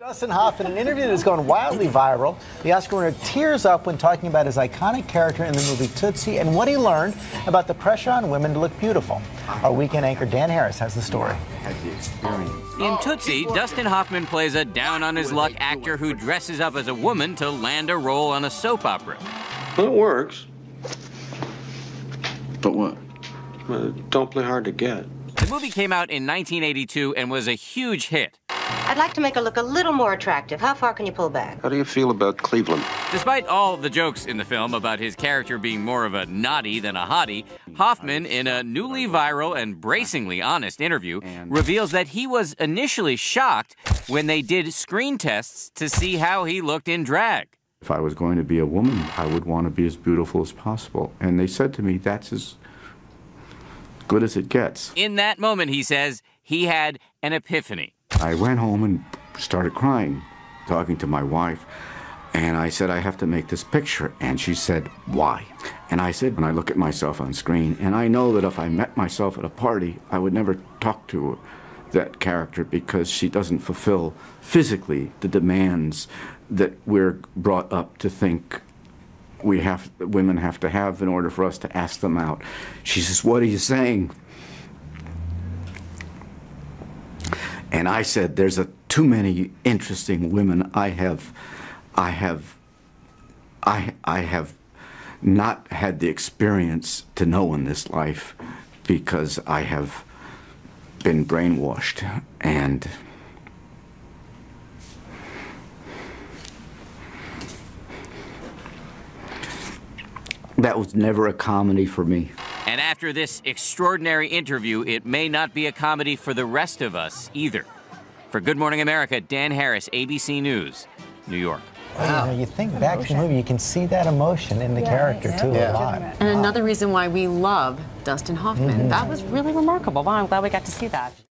Dustin Hoffman, in an interview that's gone wildly viral, the Oscar winner tears up when talking about his iconic character in the movie Tootsie and what he learned about the pressure on women to look beautiful. Our weekend anchor Dan Harris has the story. In Tootsie, Dustin Hoffman plays a down on his luck actor who dresses up as a woman to land a role on a soap opera. Well, it works. But what? Uh, don't play hard to get. The movie came out in 1982 and was a huge hit. I'd like to make her look a little more attractive. How far can you pull back? How do you feel about Cleveland? Despite all the jokes in the film about his character being more of a naughty than a hottie, Hoffman, in a newly viral and bracingly honest interview, reveals that he was initially shocked when they did screen tests to see how he looked in drag. If I was going to be a woman, I would want to be as beautiful as possible. And they said to me, that's as good as it gets. In that moment, he says, he had an epiphany. I went home and started crying, talking to my wife. And I said, I have to make this picture. And she said, Why? And I said, When I look at myself on screen, and I know that if I met myself at a party, I would never talk to that character because she doesn't fulfill physically the demands that we're brought up to think we have women have to have in order for us to ask them out. She says, "What are you saying?" And I said, "There's a too many interesting women I have, I have, I I have not had the experience to know in this life because I have been brainwashed and." That was never a comedy for me. And after this extraordinary interview, it may not be a comedy for the rest of us either. For Good Morning America, Dan Harris, ABC News, New York. Wow. You, know, you think back to the movie, you can see that emotion in the Yeah, character, too, a yeah. lot. And another reason why we love Dustin Hoffman. Mm-hmm. That was really remarkable. Wow, I'm glad we got to see that.